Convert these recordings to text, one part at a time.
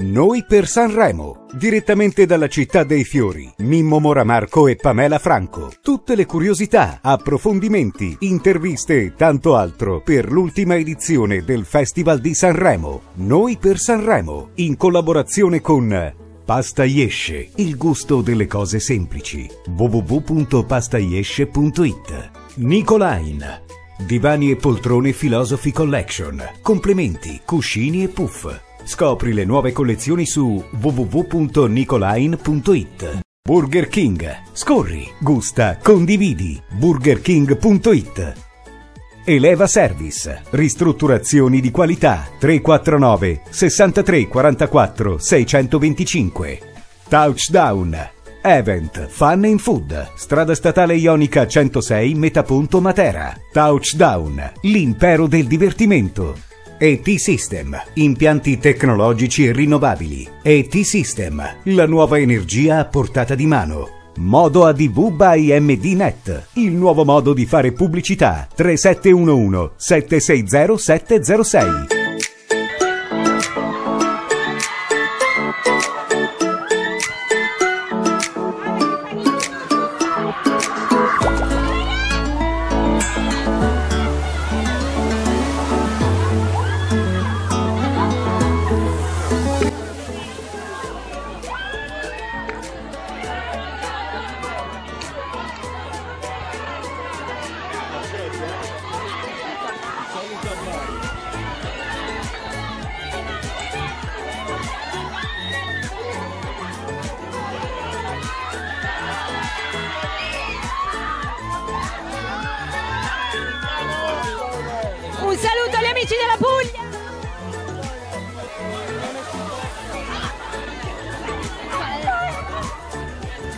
Noi per Sanremo, direttamente dalla città dei fiori, Mimmo Moramarco e Pamela Franco. Tutte le curiosità, approfondimenti, interviste e tanto altro per l'ultima edizione del Festival di Sanremo. Noi per Sanremo, in collaborazione con Pasta Yesce, il gusto delle cose semplici. www.pastayesce.it Nicolain, divani e poltrone Philosophy Collection, complementi, cuscini e puff. Scopri le nuove collezioni su www.nicolain.it Burger King, scorri, gusta, condividi. burgerking.it Eleva Service. Ristrutturazioni di qualità. 349 63 44 625. Touchdown. Event Fun in Food. Strada statale Ionica 106 Metaponto Matera. Touchdown. L'impero del divertimento. ET System. Impianti tecnologici e rinnovabili. ET System. La nuova energia a portata di mano. Modo ADV by MDNet, il nuovo modo di fare pubblicità 3711 760 706. Amici della Puglia!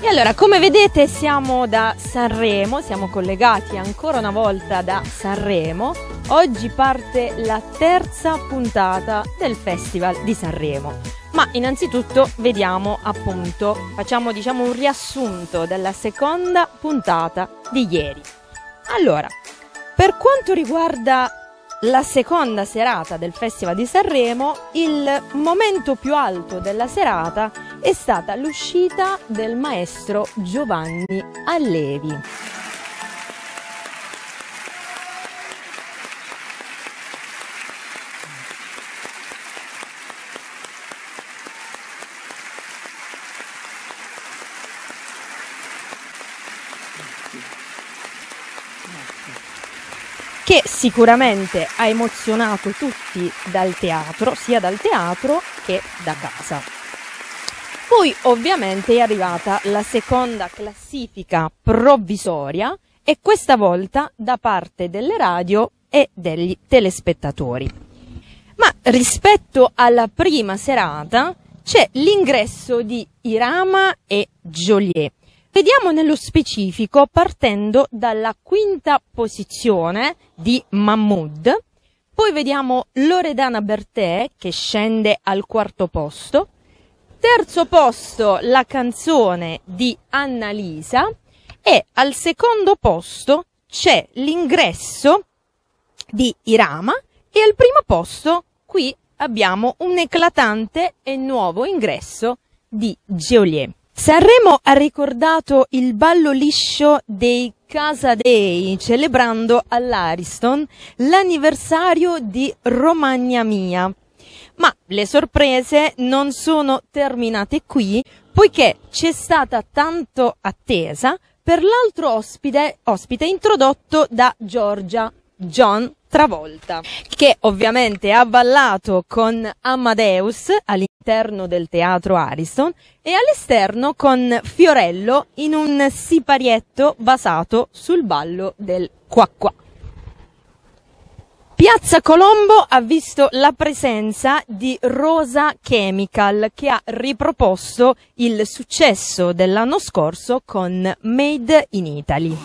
E allora, come vedete siamo da Sanremo, siamo collegati ancora una volta da Sanremo. Oggi parte la terza puntata del Festival di Sanremo. Ma innanzitutto vediamo appunto, facciamo diciamo un riassunto della seconda puntata di ieri. Allora, per quanto riguarda la seconda serata del Festival di Sanremo, il momento più alto della serata è stata l'uscita del maestro Giovanni Allevi. Che sicuramente ha emozionato tutti dal teatro, sia dal teatro che da casa. Poi ovviamente è arrivata la seconda classifica provvisoria e questa volta da parte delle radio e degli telespettatori. Ma rispetto alla prima serata c'è l'ingresso di Irama e Joliet. Vediamo nello specifico partendo dalla quinta posizione di Mahmoud, poi vediamo Loredana Bertè che scende al quarto posto, terzo posto la canzone di Annalisa e al secondo posto c'è l'ingresso di Irama e al primo posto qui abbiamo un eclatante e nuovo ingresso di Geolier. Sanremo ha ricordato il ballo liscio dei Casa Dei, celebrando all'Ariston l'anniversario di Romagna Mia. Ma le sorprese non sono terminate qui, poiché c'è stata tanto attesa per l'altro ospite, ospite introdotto da Giorgia, John Travolta, che ovviamente ha ballato con Amadeus all'interno del teatro Ariston e all'esterno con Fiorello in un siparietto basato sul ballo del qua. Piazza Colombo ha visto la presenza di Rosa Chemical che ha riproposto il successo dell'anno scorso con Made in Italy.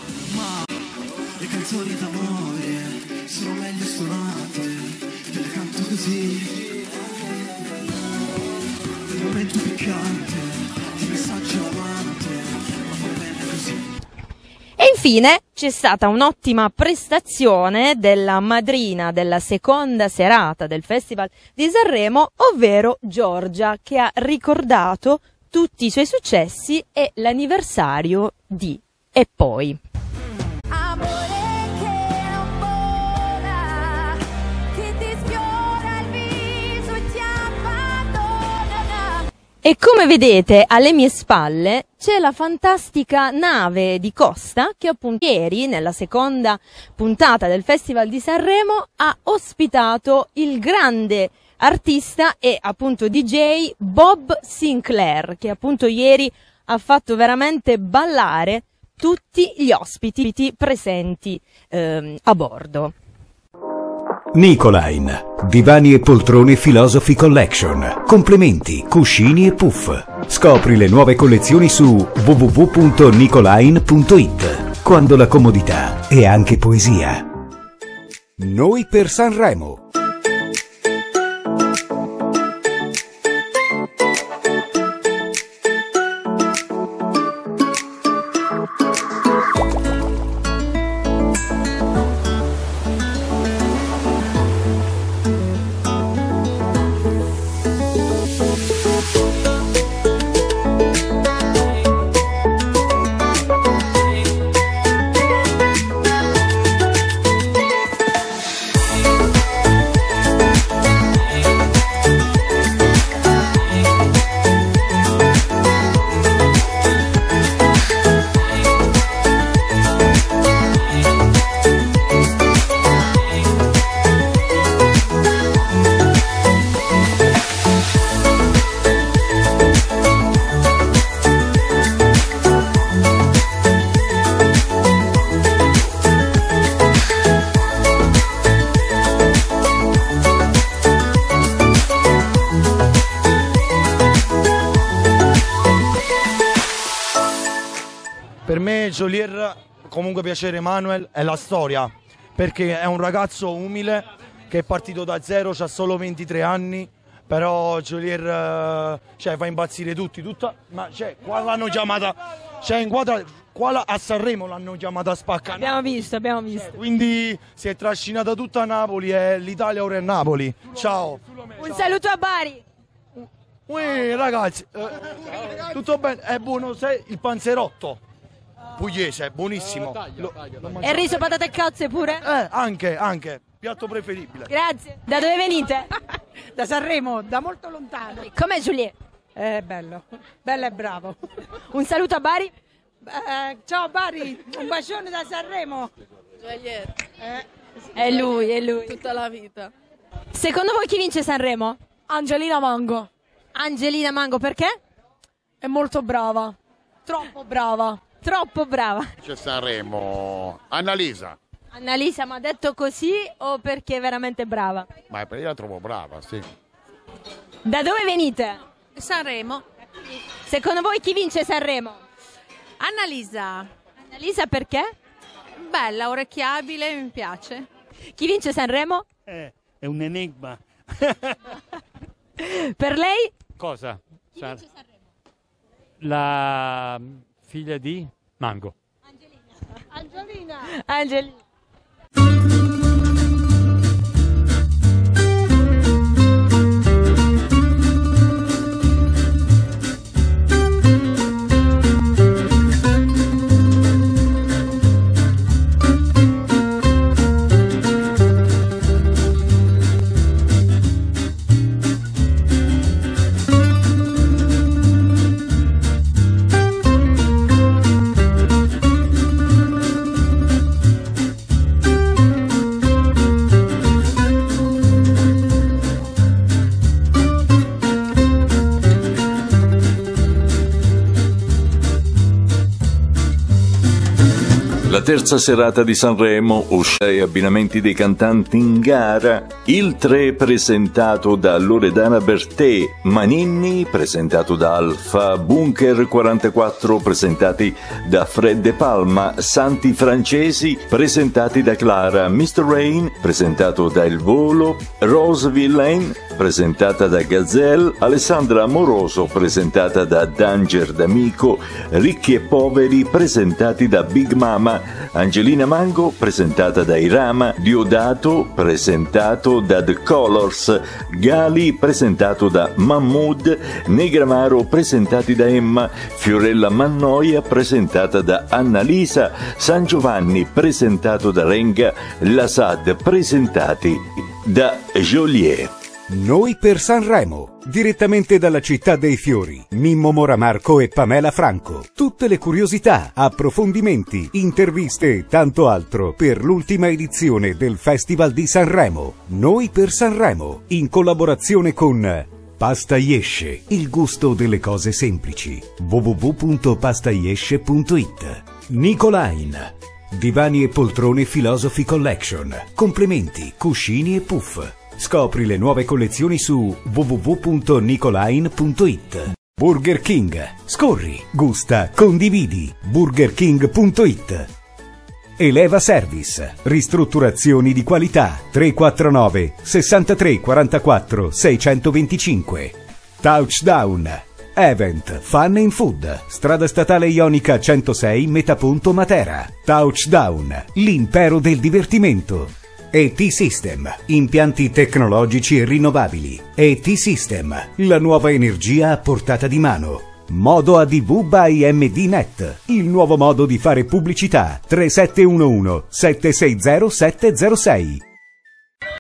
Le canzoni d'amore sono meglio suonate, te canto così. Momento piccante, di messaggio amante, ma va bene così. E Infine c'è stata un'ottima prestazione della madrina della seconda serata del Festival di Sanremo, ovvero Giorgia, che ha ricordato tutti i suoi successi e l'anniversario di E poi. E come vedete alle mie spalle c'è la fantastica nave di Costa che appunto ieri nella seconda puntata del Festival di Sanremo ha ospitato il grande artista e appunto DJ Bob Sinclair che appunto ieri ha fatto veramente ballare tutti gli ospiti presenti ehm, a bordo. Nicoline. Divani e poltrone Philosophy Collection. Complementi, cuscini e puff. Scopri le nuove collezioni su www.nicoline.it. Quando la comodità è anche poesia. Noi per Sanremo. Jolier, comunque piacere Manuel, è la storia, perché è un ragazzo umile che è partito da zero, ha solo 23 anni, però Jolier eh, cioè, fa impazzire tutti, tutta, ma cioè, qua l'hanno chiamata, cioè, in quadra, qua a Sanremo l'hanno chiamata spacca. Abbiamo visto, abbiamo visto. Quindi si è trascinata tutta Napoli e l'Italia ora è Napoli. Ciao. Un saluto a Bari. Uè, ragazzi, eh, tutto bene? È buono sei il panzerotto. Pugliese, è buonissimo. Lo- lo E il riso, patate e cozze pure? Eh, anche, anche. Piatto preferibile. Grazie. Da dove venite? Da Sanremo, da molto lontano. Com'è Giuliet? È bello, bello e bravo. Un saluto a Bari. Eh, ciao Bari, un bacione da Sanremo. È lui, è lui. tutta la vita. Secondo voi chi vince Sanremo? Angelina Mango, Angelina Mango, perché? è molto brava, troppo brava. Troppo brava. C'è Sanremo. Annalisa. Annalisa mi ha detto così o perché è veramente brava? Ma io la trovo brava, sì. Da dove venite? Sanremo. Secondo voi chi vince Sanremo? Annalisa. Annalisa perché? Bella, orecchiabile, mi piace. Chi vince Sanremo? Eh, è un enigma. Per lei? Cosa? Sa- La figlia di Mango. Angelina. La terza serata di Sanremo, uscì abbinamenti dei cantanti in gara, il 3 presentato da Loredana Bertè, Maninni presentato da Alfa, Bunker 44 presentati da Fred De Palma, Santi Francesi presentati da Clara, Mr. Rain presentato da Il Volo, Rose Villain presentata da Gazelle, Alessandra Amoroso, presentata da Danger D'Amico, Ricchi e Poveri, presentati da Big Mama, Angelina Mango, presentata da Irama, Diodato, presentato da The Colors, Gali, presentato da Mahmood, Negramaro, presentati da Emma, Fiorella Mannoia, presentata da Annalisa, San Giovanni, presentato da Renga, La Sad, presentati da Joliet. Noi per Sanremo, direttamente dalla città dei fiori, Mimmo Moramarco e Pamela Franco. Tutte le curiosità, approfondimenti, interviste e tanto altro per l'ultima edizione del Festival di Sanremo. Noi per Sanremo, in collaborazione con Pasta Yesce, il gusto delle cose semplici. www.pastayesce.it Nicolain Divani e poltrone Philosophy Collection. Complementi, cuscini e puff. Scopri le nuove collezioni su www.nicolain.it. Burger King. Scorri, gusta, condividi. burgerking.it. Eleva Service. Ristrutturazioni di qualità. 349 63 44 625. Touchdown. Event Fun in Food. Strada statale Ionica 106 Metaponto Matera. Touchdown. L'impero del divertimento. ET System. Impianti tecnologici rinnovabili. ET System. La nuova energia a portata di mano. Modo ADV by MDNet. Il nuovo modo di fare pubblicità. 3711 760 706.